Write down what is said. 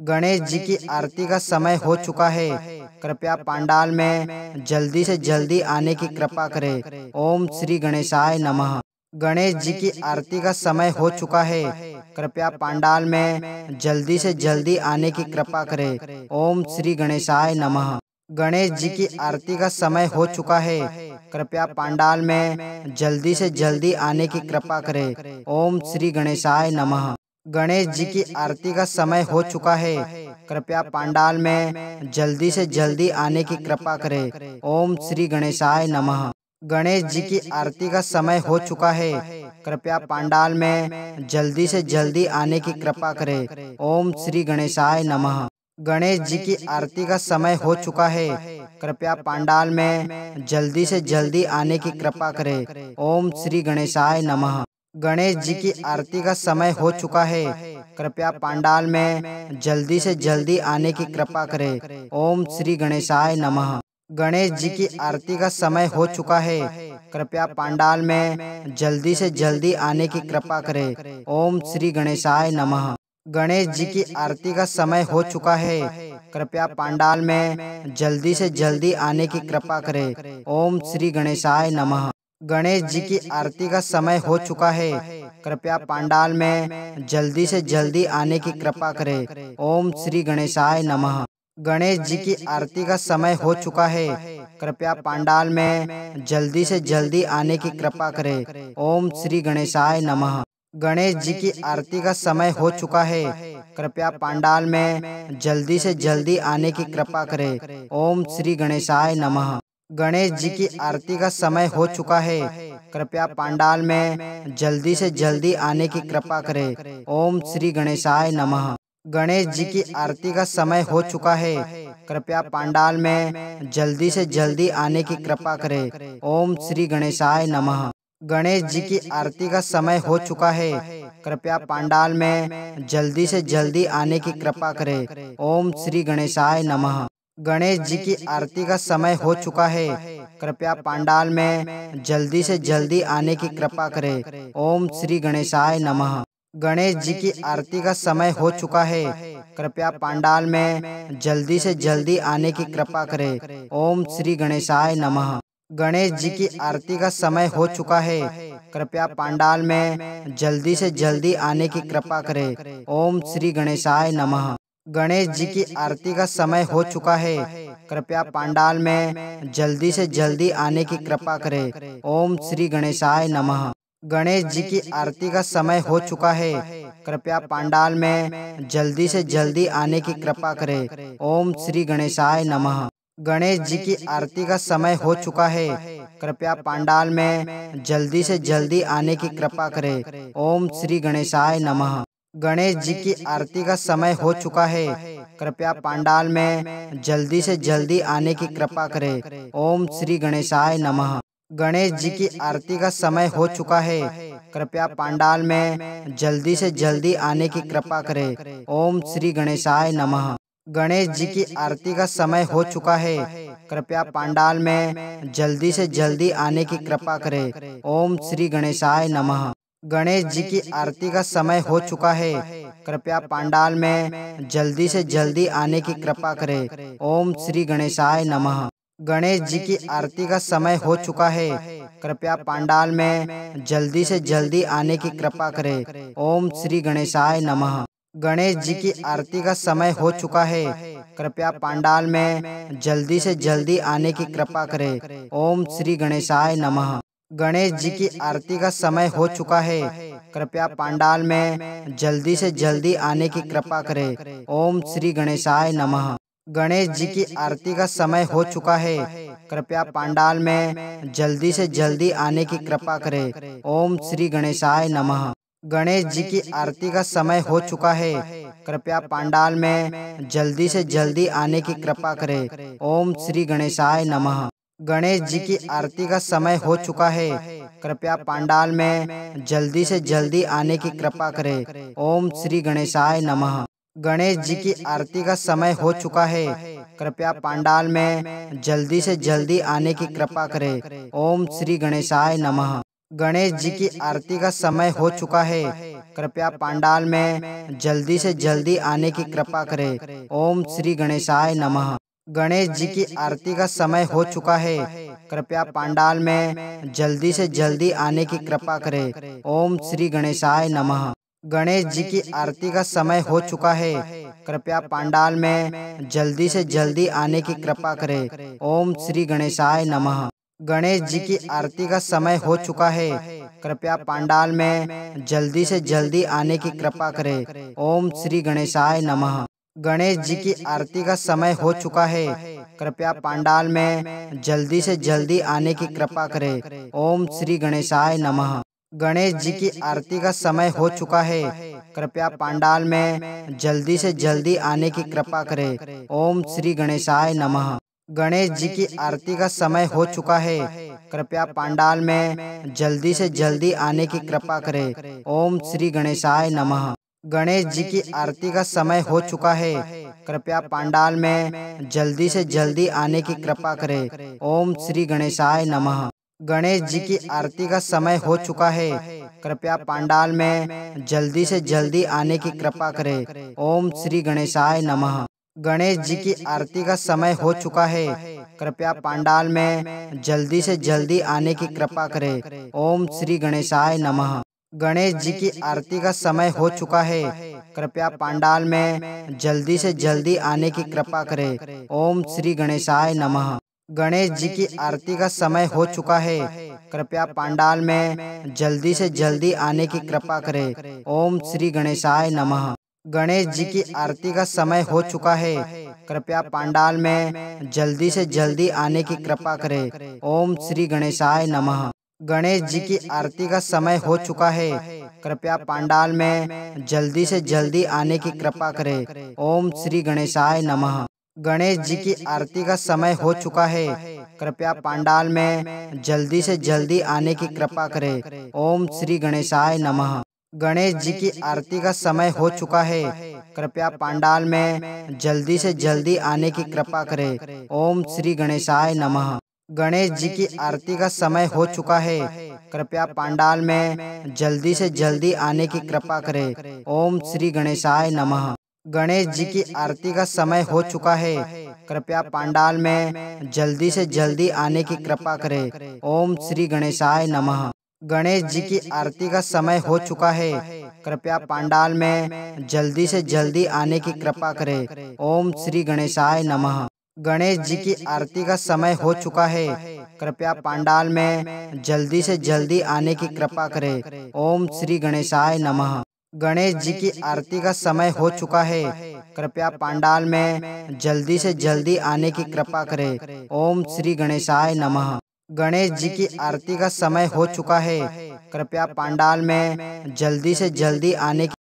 गणेश जी की आरती का समय हो चुका है। कृपया पांडाल में जल्दी से जल्दी आने की कृपा करें। ओम श्री गणेशाय नमः। गणेश जी की आरती का समय हो चुका है कृपया पांडाल में जल्दी से जल्दी आने की कृपा करें। ओम श्री गणेशाय नमः। गणेश जी की आरती का समय हो चुका है कृपया पांडाल में जल्दी से जल्दी आने की कृपा करें। ओम श्री गणेशाय नमः। गणेश जी की आरती का समय हो चुका है। कृपया पांडाल में जल्दी से जल्दी आने की कृपा करें। ओम श्री गणेशाय नमः। गणेश जी की आरती का समय हो चुका है कृपया पांडाल में जल्दी से जल्दी आने की कृपा करें। ओम श्री गणेशाय नमः। गणेश जी की आरती का समय हो चुका है। कृपया पांडाल में जल्दी से जल्दी आने की कृपा करें। ओम श्री गणेशाय नमः। गणेश जी की आरती का समय हो चुका है। कृपया पांडाल में जल्दी से जल्दी आने की कृपा करें। ओम श्री गणेशाय नमः। गणेश जी की आरती का समय हो चुका है। कृपया पांडाल में जल्दी से जल्दी आने की कृपा करें। ओम श्री गणेशाय नमः। गणेश जी की आरती का समय हो चुका है। कृपया पांडाल में जल्दी से जल्दी आने की कृपा करें। ओम श्री गणेशाय नमः। गणेश जी की आरती का समय हो चुका है। कृपया पांडाल में जल्दी से जल्दी आने की कृपा करें। ओम श्री गणेशाय नमः। गणेश जी की आरती का समय हो चुका है। कृपया पांडाल में जल्दी से जल्दी आने की कृपा करें। ओम श्री गणेशाय नमः। गणेश जी की आरती का समय हो चुका है कृपया पांडाल में जल्दी से जल्दी आने की कृपा करें। ओम श्री गणेशाय नमः। गणेश जी की आरती का समय हो चुका है। कृपया पांडाल में जल्दी से जल्दी आने की कृपा करें। ओम श्री गणेशाय नमः। गणेश जी की आरती का समय हो चुका है कृपया पांडाल में जल्दी से जल्दी आने की कृपा करें। ओम श्री गणेशाय नमः। गणेश जी की आरती का समय हो चुका है कृपया पांडाल में जल्दी से जल्दी आने की कृपा करें। ओम श्री गणेशाय नमः। गणेश जी की आरती का समय हो चुका है कृपया पांडाल में जल्दी से जल्दी आने की कृपा करें। ओम श्री गणेशाय नमः। गणेश जी की आरती का समय हो चुका है कृपया पांडाल में जल्दी से जल्दी आने की कृपा करें। ओम श्री गणेशाय नमः। गणेश जी की आरती का समय हो चुका है कृपया पांडाल में जल्दी से जल्दी आने की कृपा करें। ओम श्री गणेशाय नमः। गणेश जी की आरती का समय हो चुका है कृपया पांडाल में जल्दी से जल्दी आने की कृपा करें। ओम श्री गणेशाय नमः। गणेश जी की आरती का समय हो चुका है कृपया पांडाल में जल्दी से जल्दी आने की कृपा करें। ओम श्री गणेशाय नमः। गणेश जी की आरती का समय हो चुका है। कृपया पांडाल में जल्दी से जल्दी आने की कृपा करें। ओम श्री गणेशाय नमः। गणेश जी की आरती का समय हो चुका है कृपया पांडाल में जल्दी से जल्दी आने की कृपा करें। ओम श्री गणेशाय नमः। गणेश जी की आरती का समय हो चुका है कृपया पांडाल में जल्दी से जल्दी आने की कृपा करें। ओम श्री गणेशाय नमः। गणेश जी की आरती का समय हो चुका है। कृपया पांडाल में जल्दी से जल्दी आने की कृपा करें। ओम श्री गणेशाय नमः। गणेश जी की आरती का समय हो चुका है। कृपया पांडाल में जल्दी से जल्दी आने की कृपा करें। ओम श्री गणेशाय नमः। गणेश जी की आरती का समय हो चुका है। कृपया पांडाल में जल्दी से जल्दी आने की कृपा करें। ओम श्री गणेशाय नमः। गणेश जी की आरती का समय हो चुका है। कृपया पांडाल में जल्दी से जल्दी आने की कृपा करें। ओम श्री गणेशाय नमः। गणेश जी की आरती का समय हो चुका है। कृपया पांडाल में जल्दी से जल्दी आने की कृपा करें। ओम श्री गणेशाय नमः। गणेश जी की आरती का समय हो चुका है। कृपया पांडाल में जल्दी से जल्दी आने की कृपा करें। ओम श्री गणेशाय नमः। गणेश जी की आरती का समय हो चुका है। कृपया पांडाल में जल्दी से जल्दी आने की कृपा करें। ओम श्री गणेशाय नमः। गणेश जी की आरती का समय हो चुका है। कृपया पांडाल में जल्दी से जल्दी आने की कृपा करें। ओम श्री गणेशाय नमः। गणेश जी की आरती का समय हो चुका है। कृपया पांडाल में जल्दी से जल्दी आने की कृपा करें। ओम श्री गणेशाय नमः। गणेश जी की आरती का समय हो चुका है। कृपया पंडाल में जल्दी से जल्दी आने की कृपा करें। ओम श्री गणेशाय नमः। गणेश जी की आरती का समय हो चुका है। कृपया पंडाल में जल्दी से जल्दी आने की कृपा करें। ओम श्री गणेशाय नमः। गणेश जी की आरती का समय हो चुका है कृपया पंडाल में जल्दी से जल्दी आने की कृपा करें। ओम श्री गणेशाय नमः। गणेश जी की आरती का समय हो चुका है कृपया पंडाल में जल्दी से जल्दी आने की कृपा करें। ओम श्री गणेशाय नमः। गणेश जी की आरती का समय हो चुका है कृपया पंडाल में जल्दी से जल्दी आने की कृपा करें। ओम श्री गणेशाय नमः। गणेश जी की आरती का समय हो चुका है। कृपया पंडाल में जल्दी से जल्दी आने की कृपा करें। ओम श्री गणेशाय नमः। गणेश जी की आरती का समय हो चुका है। कृपया पंडाल में जल्दी से जल्दी आने की कृपा करें। ओम श्री गणेशाय नमः। गणेश जी की आरती का समय हो चुका है। कृपया पंडाल में जल्दी से जल्दी आने की कृपा करें। ओम श्री गणेशाय नमः। गणेश जी की आरती का समय हो चुका है। कृपया पंडाल में जल्दी से जल्दी आने की कृपा करें। ओम श्री गणेशाय नमः। गणेश जी की आरती का समय हो चुका है। कृपया पंडाल में जल्दी से जल्दी आने की कृपा करें। ओम श्री गणेशाय नमः। गणेश जी की आरती का समय हो चुका है। कृपया पंडाल में जल्दी से जल्दी आने की कृपा करें। ओम श्री गणेशाय नमः। गणेश जी की आरती का समय हो चुका है। कृपया पंडाल में जल्दी से जल्दी आने की कृपा करें। ओम श्री गणेशाय नमः। गणेश जी की आरती का समय हो चुका है। कृपया पंडाल में जल्दी से जल्दी आने की कृपा करें। ओम श्री गणेशाय नमः। गणेश जी की आरती का समय हो चुका है। कृपया पंडाल में जल्दी से जल्दी आने की कृपा करें। ओम श्री गणेशाय नमः। गणेश जी की आरती का समय हो चुका है। कृपया पंडाल में जल्दी से जल्दी आने की कृपा करें। ओम श्री गणेशाय नमः। गणेश जी की आरती का समय हो चुका है। कृपया पंडाल में जल्दी से जल्दी आने की कृपा करें। ओम श्री गणेशाय नमः। गणेश जी की आरती का समय हो चुका है। कृपया पंडाल में जल्दी से जल्दी आने की कृपा करें। ओम श्री गणेशाय नमः। गणेश जी की आरती का समय हो चुका है कृपया पंडाल में जल्दी से जल्दी आने की कृपा करें। ओम श्री गणेशाय नमः। गणेश जी की आरती का समय हो चुका है कृपया पंडाल में जल्दी से जल्दी आने की कृपा करें। ओम श्री गणेशाय नमः। गणेश जी की आरती का समय हो चुका है। कृपया पंडाल में जल्दी से जल्दी आने की कृपा करें। ओम श्री गणेशाय नमः। गणेश जी की आरती का समय हो चुका है कृपया पंडाल में जल्दी से जल्दी आने की कृपा करें। ओम श्री गणेशाय नमः। गणेश जी की आरती का समय हो चुका है। कृपया पंडाल में जल्दी से जल्दी आने की